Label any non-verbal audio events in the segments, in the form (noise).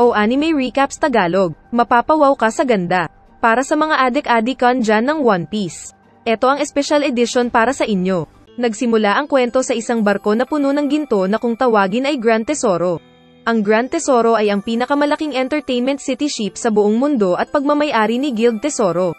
O Anime Recaps Tagalog, mapapawaw ka sa ganda. Para sa mga adik-adikon dyan ng One Piece. Ito ang special edition para sa inyo. Nagsimula ang kwento sa isang barko na puno ng ginto na kung tawagin ay Grand Tesoro. Ang Grand Tesoro ay ang pinakamalaking entertainment city ship sa buong mundo at pagmamayari ni Guild Tesoro.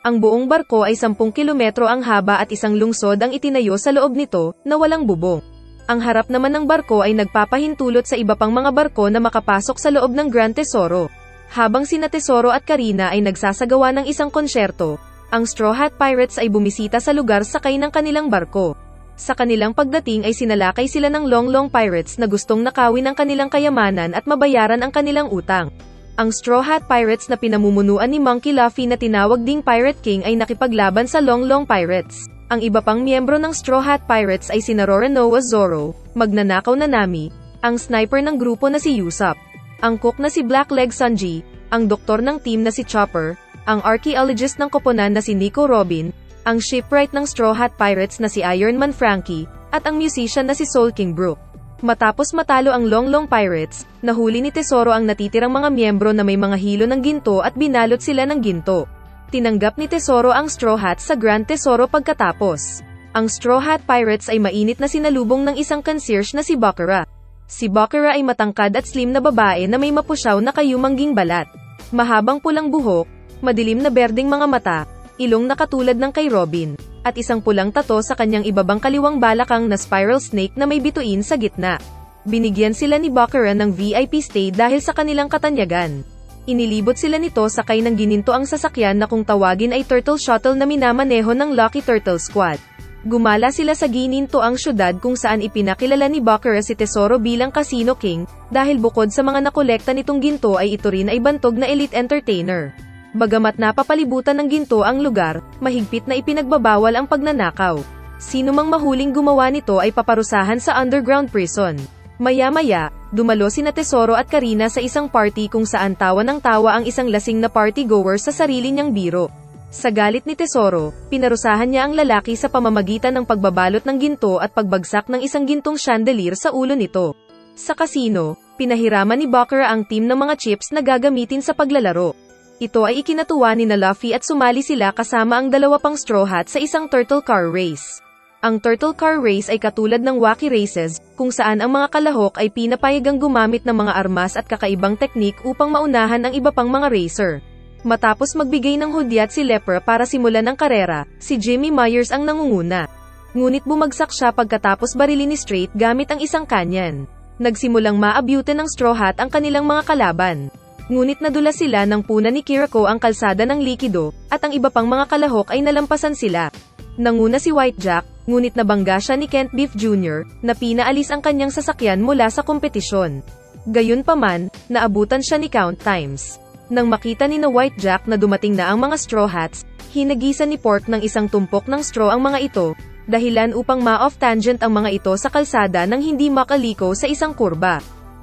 Ang buong barko ay 10 kilometro ang haba at isang lungsod ang itinayo sa loob nito, na walang bubong. Ang harap naman ng barko ay nagpapahintulot sa iba pang mga barko na makapasok sa loob ng Grand Tesoro. Habang sina Tesoro at Karina ay nagsasagawa ng isang konsyerto, ang Straw Hat Pirates ay bumisita sa lugar sakay ng kanilang barko. Sa kanilang pagdating ay sinalakay sila ng Long Long Pirates na gustong nakawin ang kanilang kayamanan at mabayaran ang kanilang utang. Ang Straw Hat Pirates na pinamumunuan ni Monkey Luffy na tinawag ding Pirate King ay nakipaglaban sa Long Long Pirates. Ang iba pang miyembro ng Straw Hat Pirates ay sina Roronoa Zoro, magnanakaw na Nami, ang sniper ng grupo na si Usopp, ang cook na si Blackleg Sanji, ang doktor ng team na si Chopper, ang archaeologist ng koponan na si Nico Robin, ang shipwright ng Straw Hat Pirates na si Iron Man Frankie, at ang musician na si Soul King Brook. Matapos matalo ang Long Long Pirates, nahuli ni Tesoro ang natitirang mga miyembro na may mga hilo ng ginto at binalot sila ng ginto. Tinanggap ni Tesoro ang Straw Hat sa Grand Tesoro pagkatapos. Ang Straw Hat Pirates ay mainit na sinalubong ng isang concierge na si Bakura. Si Bakura ay matangkad at slim na babae na may mapusyaw na kayumangging balat. Mahabang pulang buhok, madilim na berdeng mga mata, ilong na katulad ng kay Robin, at isang pulang tato sa kanyang ibabang kaliwang balakang na spiral snake na may bituin sa gitna. Binigyan sila ni Bakura ng VIP stay dahil sa kanilang katanyagan. Inilibot sila nito sakay ng gininto ang sasakyan na kung tawagin ay Turtle Shuttle na minamaneho ng Lucky Turtle Squad. Gumala sila sa gininto ang syudad kung saan ipinakilala ni Bakura si Tesoro bilang Casino King, dahil bukod sa mga nakolekta nitong ginto ay ito rin ay bantog na elite entertainer. Bagamat napapalibutan ng ginto ang lugar, mahigpit na ipinagbabawal ang pagnanakaw. Sino mang mahuling gumawa nito ay paparusahan sa underground prison. Maya-maya, dumalo sina Tesoro at Karina sa isang party kung saan tawa ng tawa ang isang lasing na party goer sa sarili niyang biro. Sa galit ni Tesoro, pinarusahan niya ang lalaki sa pamamagitan ng pagbabalot ng ginto at pagbagsak ng isang gintong chandelier sa ulo nito. Sa kasino, pinahiraman ni Bakura ang team ng mga chips na gagamitin sa paglalaro. Ito ay ikinatuwa ni na Luffy at sumali sila kasama ang dalawa pang Straw Hat sa isang turtle car race. Ang turtle car race ay katulad ng wacky races, kung saan ang mga kalahok ay pinapayagang gumamit ng mga armas at kakaibang teknik upang maunahan ang iba pang mga racer. Matapos magbigay ng hudyat si Lepre para simulan ang karera, si Jimmy Myers ang nangunguna. Ngunit bumagsak siya pagkatapos barilin ni Straight gamit ang isang kanyan. Nagsimulang maabutan ng Straw Hat ang kanilang mga kalaban. Ngunit nadula sila ng puna ni Kiriko ang kalsada ng likido, at ang iba pang mga kalahok ay nalampasan sila. Nanguna si White Jack, ngunit nabangga siya ni Kent Beef Jr., na pinaalis ang kanyang sasakyan mula sa kompetisyon. Gayunpaman, naabutan siya ni Count Times. Nang makita ni na White Jack na dumating na ang mga Straw Hats, hinagisan ni Pork ng isang tumpok ng straw ang mga ito, dahilan upang ma-off tangent ang mga ito sa kalsada nang hindi makaliko sa isang kurba.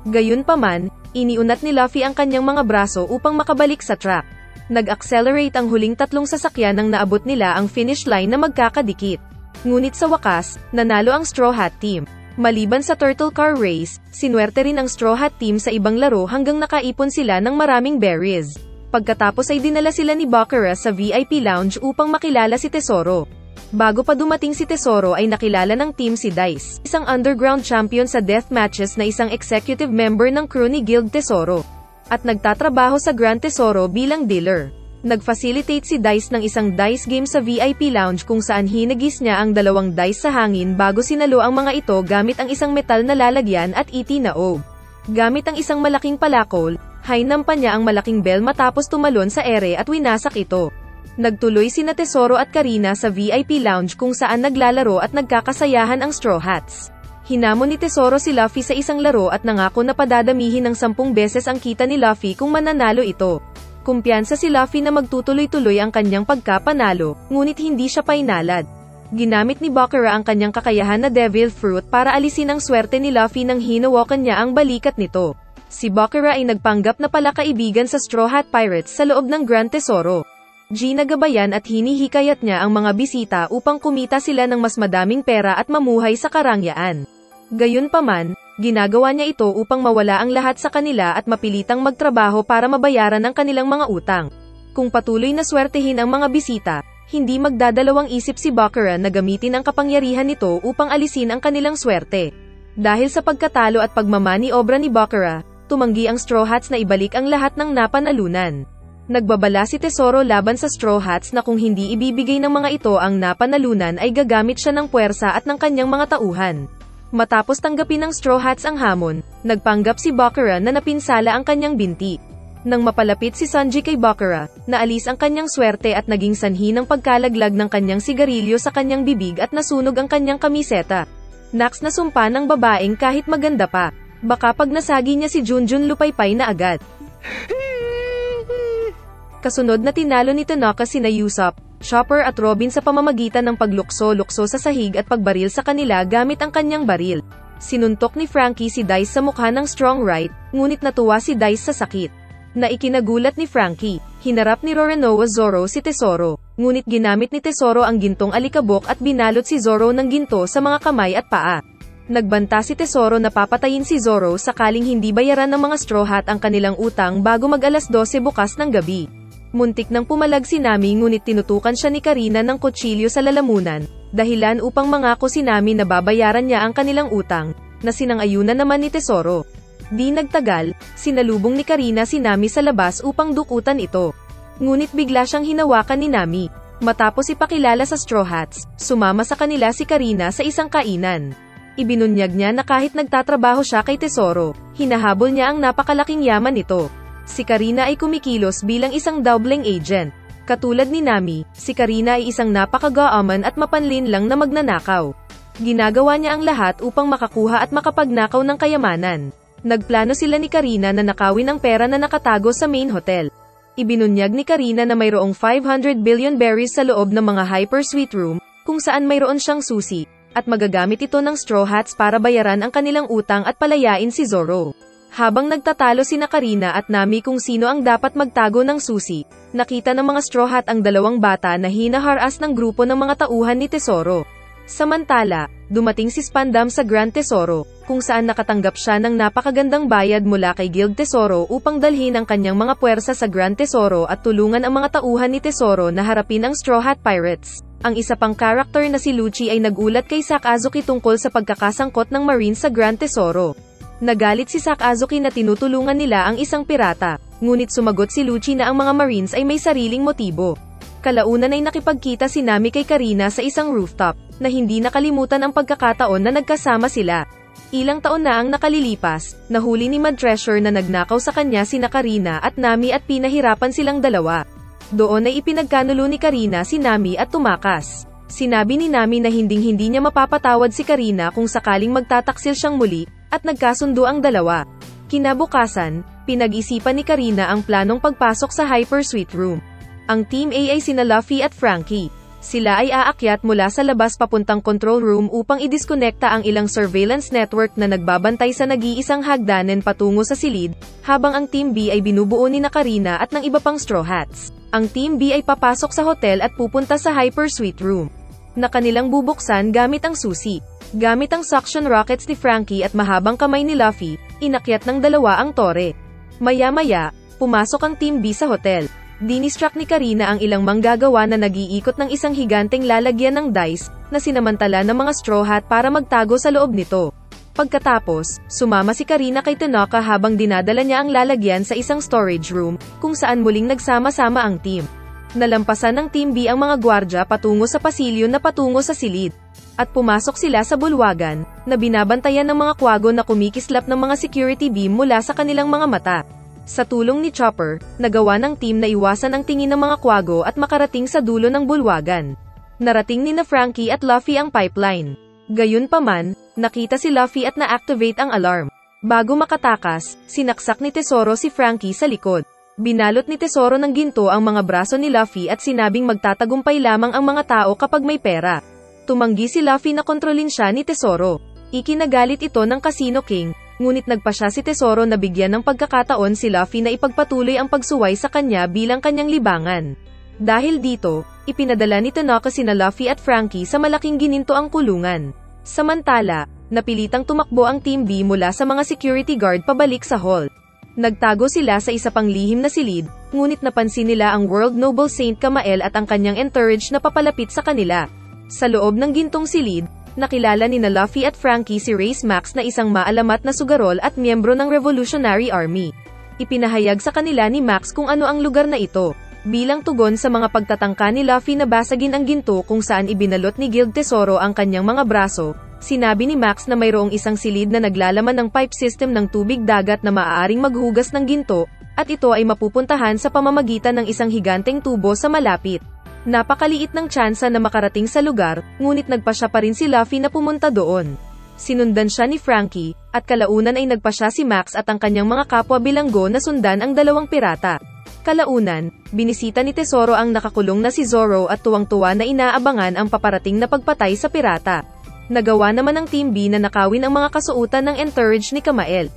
Gayunpaman, iniunat ni Luffy ang kanyang mga braso upang makabalik sa track nag-accelerate ang huling tatlong sasakyan nang naabot nila ang finish line na magkakadikit. Ngunit sa wakas, nanalo ang Straw Hat Team. Maliban sa Turtle Car Race, sinwerte rin ang Straw Hat Team sa ibang laro hanggang nakaipon sila ng maraming berries. Pagkatapos ay dinala sila ni Bakura sa VIP Lounge upang makilala si Tesoro. Bago pa dumating si Tesoro ay nakilala ng team si Dice, isang underground champion sa death matches na isang executive member ng crew ni Guild Tesoro at nagtatrabaho sa Grand Tesoro bilang dealer. Nag-facilitate si Dice ng isang dice game sa VIP lounge kung saan hinagis niya ang dalawang dice sa hangin bago sinalo ang mga ito gamit ang isang metal na lalagyan at iti na og. Gamit ang isang malaking palakol, hainampa niya ang malaking bell matapos tumalon sa ere at winasak ito. Nagtuloy sina Tesoro at Karina sa VIP lounge kung saan naglalaro at nagkakasayahan ang Straw Hats. Hinamon ni Tesoro si Luffy sa isang laro at nangako na padadamihin ng sampung beses ang kita ni Luffy kung mananalo ito. Kumpiyansa si Luffy na magtutuloy-tuloy ang kanyang pagkapanalo, ngunit hindi siya painalad. Ginamit ni Bakura ang kanyang kakayahan na Devil Fruit para alisin ang swerte ni Luffy nang hinawakan niya ang balikat nito. Si Bakura ay nagpanggap na pala kaibigan sa Straw Hat Pirates sa loob ng Grand Tesoro. Ginagabayan at hinihikayat niya ang mga bisita upang kumita sila ng mas madaming pera at mamuhay sa karangyaan. Gayunpaman, Ginagawa niya ito upang mawala ang lahat sa kanila at mapilitang magtrabaho para mabayaran ang kanilang mga utang. Kung patuloy na swertehin ang mga bisita, hindi magdadalawang isip si Baccarat na gamitin ang kapangyarihan nito upang alisin ang kanilang swerte. Dahil sa pagkatalo at pagmamani obra ni Baccarat, tumanggi ang Straw Hats na ibalik ang lahat ng napanalunan. Nagbabala si Tesoro laban sa Straw Hats na kung hindi ibibigay ng mga ito ang napanalunan ay gagamit siya ng puwersa at ng kanyang mga tauhan. Matapos tanggapin ng Straw Hats ang hamon, nagpanggap si Baccarat na napinsala ang kanyang binti. Nang mapalapit si Sanji kay Baccarat, naalis ang kanyang swerte at naging sanhi ng pagkalaglag ng kanyang sigarilyo sa kanyang bibig at nasunog ang kanyang kamiseta. Nax na sumpa ng babaeng kahit maganda pa. Baka pag nasagi niya si Junjun lupaypay na agad. (laughs) Kasunod na tinalo ni Tanaka sina Usopp, Chopper at Robin sa pamamagitan ng paglukso-lukso sa sahig at pagbaril sa kanila gamit ang kanyang baril. Sinuntok ni Frankie si Dice sa mukha ng strong right, ngunit natuwa si Dice sa sakit. Na ikinagulat ni Frankie, hinarap ni Roronoa Zoro si Tesoro, ngunit ginamit ni Tesoro ang gintong alikabok at binalot si Zoro ng ginto sa mga kamay at paa. Nagbanta si Tesoro na papatayin si Zoro sakaling hindi bayaran ng mga Straw Hat ang kanilang utang bago mag alas 12 bukas ng gabi. Muntik nang pumalag si Nami ngunit tinutukan siya ni Karina ng kutsilyo sa lalamunan, dahilan upang mangako si Nami na babayaran niya ang kanilang utang, na sinangayunan naman ni Tesoro. Di nagtagal, sinalubong ni Karina si Nami sa labas upang dukutan ito. Ngunit bigla siyang hinawakan ni Nami. Matapos ipakilala sa Straw Hats, sumama sa kanila si Karina sa isang kainan. Ibinunyag niya na kahit nagtatrabaho siya kay Tesoro, hinahabol niya ang napakalaking yaman nito si Karina ay kumikilos bilang isang doubling agent. Katulad ni Nami, si Karina ay isang napakagaaman at mapanlin lang na magnanakaw. Ginagawa niya ang lahat upang makakuha at makapagnakaw ng kayamanan. Nagplano sila ni Karina na nakawin ang pera na nakatago sa main hotel. Ibinunyag ni Karina na mayroong 500 billion berries sa loob ng mga hyper sweet room, kung saan mayroon siyang susi, at magagamit ito ng straw hats para bayaran ang kanilang utang at palayain si Zoro. Habang nagtatalo sina Karina at Nami kung sino ang dapat magtago ng susi, nakita ng mga Straw Hat ang dalawang bata na hinaharas ng grupo ng mga tauhan ni Tesoro. Samantala, dumating si Spandam sa Grand Tesoro, kung saan nakatanggap siya ng napakagandang bayad mula kay Guild Tesoro upang dalhin ang kanyang mga puwersa sa Grand Tesoro at tulungan ang mga tauhan ni Tesoro na harapin ang Straw Hat Pirates. Ang isa pang karakter na si Lucci ay nagulat kay Sakazuki tungkol sa pagkakasangkot ng Marine sa Grand Tesoro. Nagalit si Sakazuki na tinutulungan nila ang isang pirata, ngunit sumagot si Lucci na ang mga Marines ay may sariling motibo. Kalaunan ay nakipagkita si Nami kay Karina sa isang rooftop, na hindi nakalimutan ang pagkakataon na nagkasama sila. Ilang taon na ang nakalilipas, nahuli ni Mad Treasure na nagnakaw sa kanya si Karina at Nami at pinahirapan silang dalawa. Doon ay ipinagkanulo ni Karina si Nami at tumakas. Sinabi ni Nami na hinding-hindi niya mapapatawad si Karina kung sakaling magtataksil siyang muli, at nagkasundo ang dalawa. Kinabukasan, pinag-isipan ni Karina ang planong pagpasok sa Hyper Suite Room. Ang Team A ay sina Luffy at Frankie. Sila ay aakyat mula sa labas papuntang control room upang idiskonekta ang ilang surveillance network na nagbabantay sa nag-iisang hagdanen patungo sa silid, habang ang Team B ay binubuo ni na Karina at ng iba pang Straw Hats. Ang Team B ay papasok sa hotel at pupunta sa Hyper Suite Room na kanilang bubuksan gamit ang susi. Gamit ang suction rockets ni Frankie at mahabang kamay ni Luffy, inakyat ng dalawa ang tore. Maya-maya, pumasok ang Team B sa hotel. Dinistruck ni Karina ang ilang manggagawa na nag-iikot ng isang higanteng lalagyan ng dice, na sinamantala ng mga straw hat para magtago sa loob nito. Pagkatapos, sumama si Karina kay Tanaka habang dinadala niya ang lalagyan sa isang storage room, kung saan muling nagsama-sama ang team. Nalampasan ng Team B ang mga gwardya patungo sa pasilyo na patungo sa silid at pumasok sila sa bulwagan, na binabantayan ng mga kwago na kumikislap ng mga security beam mula sa kanilang mga mata. Sa tulong ni Chopper, nagawa ng team na iwasan ang tingin ng mga kwago at makarating sa dulo ng bulwagan. Narating ni na Frankie at Luffy ang pipeline. Gayunpaman, nakita si Luffy at na-activate ang alarm. Bago makatakas, sinaksak ni Tesoro si Frankie sa likod. Binalot ni Tesoro ng ginto ang mga braso ni Luffy at sinabing magtatagumpay lamang ang mga tao kapag may pera. Tumanggi si Luffy na kontrolin siya ni Tesoro. Ikinagalit ito ng Casino King, ngunit nagpa siya si Tesoro na bigyan ng pagkakataon si Luffy na ipagpatuloy ang pagsuway sa kanya bilang kanyang libangan. Dahil dito, ipinadala ni Tanaka sina Luffy at Frankie sa malaking gininto ang kulungan. Samantala, Napilitang tumakbo ang Team B mula sa mga security guard pabalik sa hall. Nagtago sila sa isa pang lihim na silid, ngunit napansin nila ang World Noble Saint Kamael at ang kanyang entourage na papalapit sa kanila. Sa loob ng gintong silid, nakilala ni Luffy at Frankie si Race Max na isang maalamat na sugarol at miyembro ng Revolutionary Army. Ipinahayag sa kanila ni Max kung ano ang lugar na ito. Bilang tugon sa mga pagtatangka ni Luffy na basagin ang ginto kung saan ibinalot ni Guild Tesoro ang kanyang mga braso, sinabi ni Max na mayroong isang silid na naglalaman ng pipe system ng tubig dagat na maaaring maghugas ng ginto, at ito ay mapupuntahan sa pamamagitan ng isang higanteng tubo sa malapit. Napakaliit ng tsansa na makarating sa lugar, ngunit nagpa siya pa rin si Luffy na pumunta doon. Sinundan siya ni Frankie, at kalaunan ay nagpa siya si Max at ang kanyang mga kapwa bilanggo na sundan ang dalawang pirata. Kalaunan, binisita ni Tesoro ang nakakulong na si Zoro at tuwang-tuwa na inaabangan ang paparating na pagpatay sa pirata. Nagawa naman ng Team B na nakawin ang mga kasuutan ng entourage ni Kamael.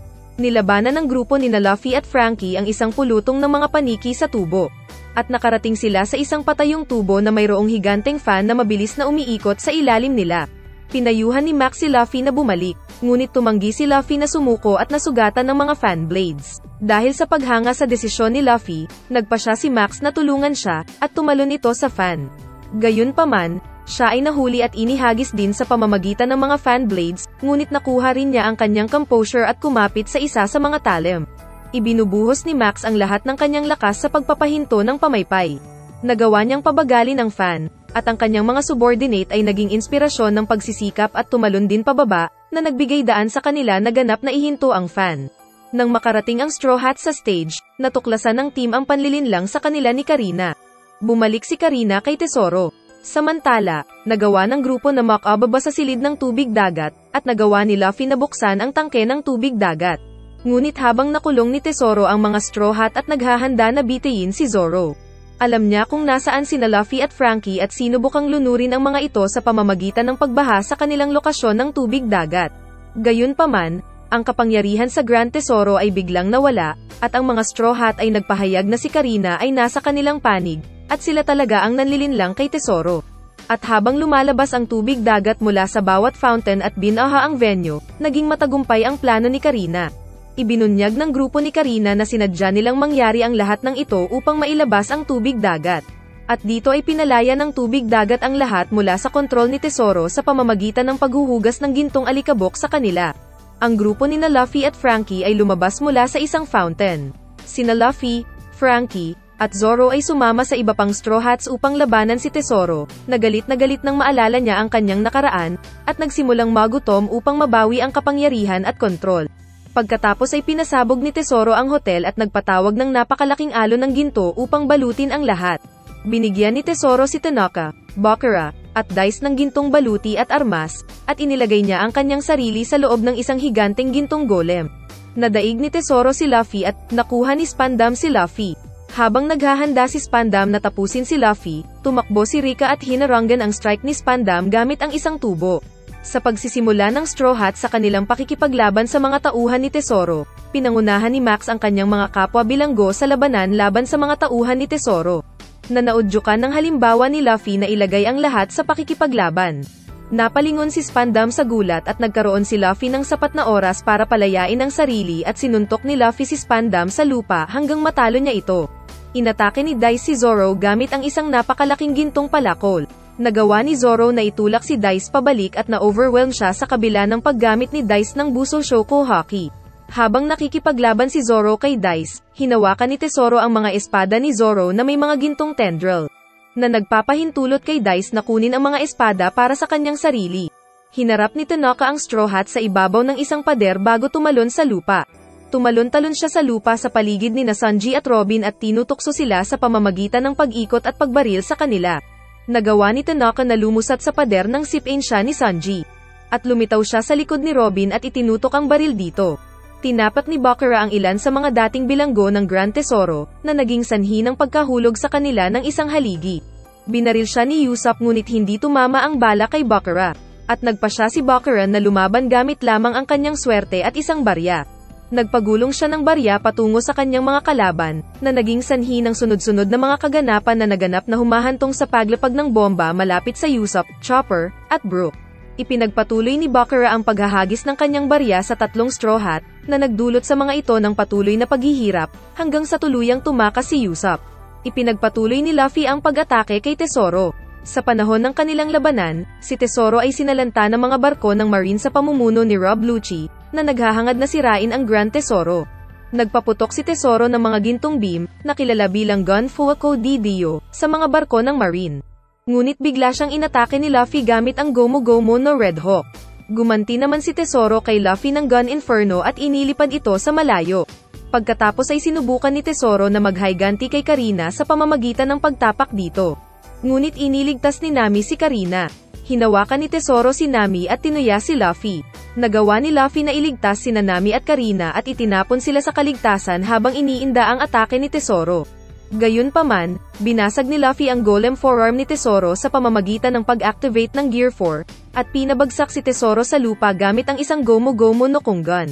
Nilabanan ng grupo ni Luffy at Frankie ang isang pulutong ng mga paniki sa tubo. At nakarating sila sa isang patayong tubo na mayroong higanteng fan na mabilis na umiikot sa ilalim nila. Pinayuhan ni Max si Luffy na bumalik, ngunit tumanggi si Luffy na sumuko at nasugatan ng mga fan blades. Dahil sa paghanga sa desisyon ni Luffy, nagpa siya si Max na tulungan siya, at tumalon ito sa fan. Gayunpaman, siya ay nahuli at inihagis din sa pamamagitan ng mga fan blades, ngunit nakuha rin niya ang kanyang composure at kumapit sa isa sa mga talem. Ibinubuhos ni Max ang lahat ng kanyang lakas sa pagpapahinto ng pamaypay. Nagawa niyang pabagali ng fan, at ang kanyang mga subordinate ay naging inspirasyon ng pagsisikap at tumalon din pababa, na nagbigay daan sa kanila na ganap na ihinto ang fan. Nang makarating ang Straw Hat sa stage, natuklasan ng team ang panlilinlang sa kanila ni Karina. Bumalik si Karina kay Tesoro. Samantala, nagawa ng grupo na makababa sa silid ng tubig dagat, at nagawa ni Luffy na buksan ang tangke ng tubig dagat. Ngunit habang nakulong ni Tesoro ang mga Straw Hat at naghahanda na bitayin si Zoro. Alam niya kung nasaan sina Luffy at Frankie at sinubukang lunurin ang mga ito sa pamamagitan ng pagbaha sa kanilang lokasyon ng tubig dagat. Gayunpaman, ang kapangyarihan sa Grand Tesoro ay biglang nawala, at ang mga Straw Hat ay nagpahayag na si Karina ay nasa kanilang panig, at sila talaga ang nanlilinlang kay Tesoro. At habang lumalabas ang tubig dagat mula sa bawat fountain at binaha ang venue, naging matagumpay ang plano ni Karina. Ibinunyag ng grupo ni Karina na sinadya nilang mangyari ang lahat ng ito upang mailabas ang tubig dagat. At dito ay pinalaya ng tubig dagat ang lahat mula sa kontrol ni Tesoro sa pamamagitan ng paghuhugas ng gintong alikabok sa kanila. Ang grupo ni na Luffy at Frankie ay lumabas mula sa isang fountain. Sina Luffy, Frankie, at Zoro ay sumama sa iba pang Straw Hats upang labanan si Tesoro, nagalit na galit nang maalala niya ang kanyang nakaraan, at nagsimulang magutom upang mabawi ang kapangyarihan at kontrol. Pagkatapos ay pinasabog ni Tesoro ang hotel at nagpatawag ng napakalaking alon ng ginto upang balutin ang lahat. Binigyan ni Tesoro si Tanaka, Bakura, at Dice ng gintong baluti at armas, at inilagay niya ang kanyang sarili sa loob ng isang higanteng gintong golem. Nadaig ni Tesoro si Luffy at nakuha ni Spandam si Luffy. Habang naghahanda si Spandam na tapusin si Luffy, tumakbo si Rika at hinarangan ang strike ni Spandam gamit ang isang tubo. Sa pagsisimula ng Straw Hat sa kanilang pakikipaglaban sa mga tauhan ni Tesoro, pinangunahan ni Max ang kanyang mga kapwa bilanggo sa labanan laban sa mga tauhan ni Tesoro. Nanaudyukan ng halimbawa ni Luffy na ilagay ang lahat sa pakikipaglaban. Napalingon si Spandam sa gulat at nagkaroon si Luffy ng sapat na oras para palayain ang sarili at sinuntok ni Luffy si Spandam sa lupa hanggang matalo niya ito. Inatake ni Dice si Zoro gamit ang isang napakalaking gintong palakol. Nagawa ni Zoro na itulak si Dice pabalik at na-overwhelm siya sa kabila ng paggamit ni Dice ng Buso Shoko Hockey. Habang nakikipaglaban si Zoro kay Dice, hinawakan ni Tesoro ang mga espada ni Zoro na may mga gintong tendril. Na nagpapahintulot kay Dice na kunin ang mga espada para sa kanyang sarili. Hinarap ni Tanaka ang straw hat sa ibabaw ng isang pader bago tumalon sa lupa. Tumalon-talon siya sa lupa sa paligid ni Sanji at Robin at tinutukso sila sa pamamagitan ng pag-ikot at pagbaril sa kanila. Nagawa ni Tanaka na lumusat sa pader ng sip-in siya ni Sanji. At lumitaw siya sa likod ni Robin at itinutok ang baril dito. Tinapat ni Bakura ang ilan sa mga dating bilanggo ng Grand Tesoro, na naging sanhi ng pagkahulog sa kanila ng isang haligi. Binaril siya ni Yusap ngunit hindi tumama ang bala kay Bakura. At nagpa siya si Bakura na lumaban gamit lamang ang kanyang swerte at isang barya nagpagulong siya ng barya patungo sa kanyang mga kalaban, na naging sanhi ng sunod-sunod na mga kaganapan na naganap na humahantong sa paglapag ng bomba malapit sa Usopp, Chopper, at Brook. Ipinagpatuloy ni Bakura ang paghahagis ng kanyang barya sa tatlong straw hat, na nagdulot sa mga ito ng patuloy na paghihirap, hanggang sa tuluyang tumakas si Usopp. Ipinagpatuloy ni Luffy ang pag-atake kay Tesoro. Sa panahon ng kanilang labanan, si Tesoro ay sinalanta ng mga barko ng Marine sa pamumuno ni Rob Lucci, na naghahangad na sirain ang Grand Tesoro. Nagpaputok si Tesoro ng mga gintong beam, na kilala bilang Gun Fuako di Dio, sa mga barko ng Marine. Ngunit bigla siyang inatake ni Luffy gamit ang Gomu Gomu no Red Hawk. Gumanti naman si Tesoro kay Luffy ng Gun Inferno at inilipad ito sa malayo. Pagkatapos ay sinubukan ni Tesoro na maghiganti kay Karina sa pamamagitan ng pagtapak dito. Ngunit iniligtas ni Nami si Karina. Hinawakan ni Tesoro si Nami at tinuya si Luffy. Nagawa ni Luffy na iligtas si Nami at Karina at itinapon sila sa kaligtasan habang iniinda ang atake ni Tesoro. Gayunpaman, binasag ni Luffy ang golem forearm ni Tesoro sa pamamagitan ng pag-activate ng Gear 4, at pinabagsak si Tesoro sa lupa gamit ang isang Gomu Gomu no gun.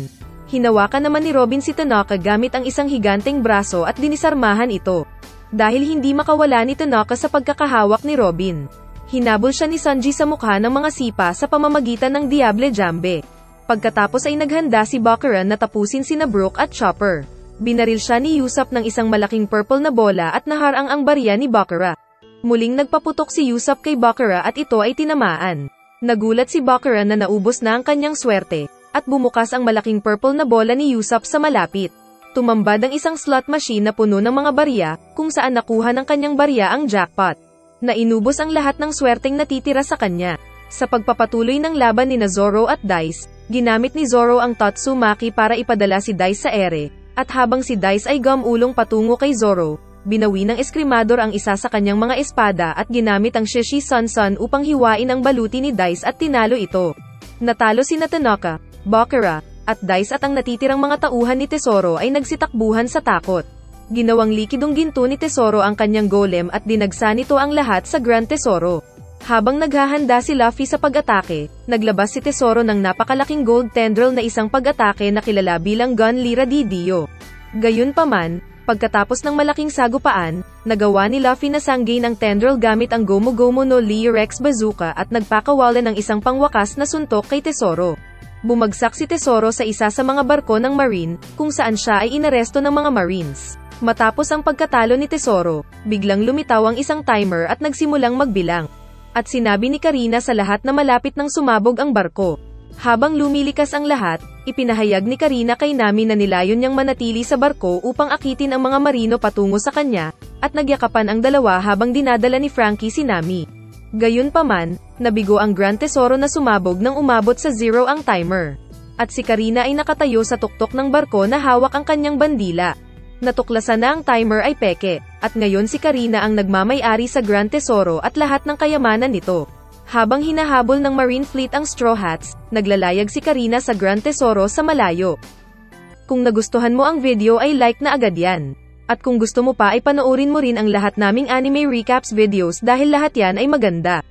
Hinawakan naman ni Robin si Tanaka gamit ang isang higanteng braso at dinisarmahan ito. Dahil hindi makawala ni Tanaka sa pagkakahawak ni Robin. Hinabol siya ni Sanji sa mukha ng mga sipa sa pamamagitan ng Diable Jambe. Pagkatapos ay naghanda si Bakura na tapusin sina Brook at Chopper binaril siya ni Yusap ng isang malaking purple na bola at naharang ang barya ni Bakura. Muling nagpaputok si Yusap kay Bakura at ito ay tinamaan. Nagulat si Bakura na naubos na ang kanyang swerte, at bumukas ang malaking purple na bola ni Yusap sa malapit. Tumambad ang isang slot machine na puno ng mga barya, kung saan nakuha ng kanyang barya ang jackpot. Na inubos ang lahat ng swerteng natitira sa kanya. Sa pagpapatuloy ng laban ni Zoro at Dice, ginamit ni Zoro ang Tatsumaki para ipadala si Dice sa ere, at habang si Dice ay gumulong patungo kay Zoro, binawi ng eskrimador ang isa sa kanyang mga espada at ginamit ang Shishi Sansan upang hiwain ang baluti ni Dice at tinalo ito. Natalo si Natanaka, Bakura, at Dice at ang natitirang mga tauhan ni Tesoro ay nagsitakbuhan sa takot. Ginawang likidong ginto ni Tesoro ang kanyang golem at dinagsa nito ang lahat sa Grand Tesoro. Habang naghahanda si Luffy sa pag-atake, naglabas si Tesoro ng napakalaking gold tendril na isang pag-atake na kilala bilang Gun Lira di Dio. Gayunpaman, pagkatapos ng malaking sagupaan, nagawa ni Luffy na sanggay ng tendril gamit ang Gomu Gomu no Rex Bazooka at nagpakawalan ng isang pangwakas na suntok kay Tesoro. Bumagsak si Tesoro sa isa sa mga barko ng Marine, kung saan siya ay inaresto ng mga Marines. Matapos ang pagkatalo ni Tesoro, biglang lumitaw ang isang timer at nagsimulang magbilang at sinabi ni Karina sa lahat na malapit nang sumabog ang barko. Habang lumilikas ang lahat, ipinahayag ni Karina kay Nami na nilayon niyang manatili sa barko upang akitin ang mga marino patungo sa kanya, at nagyakapan ang dalawa habang dinadala ni Frankie si Nami. Gayunpaman, nabigo ang Grand Tesoro na sumabog nang umabot sa zero ang timer. At si Karina ay nakatayo sa tuktok ng barko na hawak ang kanyang bandila natuklasan na ang timer ay peke, at ngayon si Karina ang nagmamay-ari sa Grand Tesoro at lahat ng kayamanan nito. Habang hinahabol ng Marine Fleet ang Straw Hats, naglalayag si Karina sa Grand Tesoro sa malayo. Kung nagustuhan mo ang video ay like na agad yan. At kung gusto mo pa ay panoorin mo rin ang lahat naming anime recaps videos dahil lahat yan ay maganda.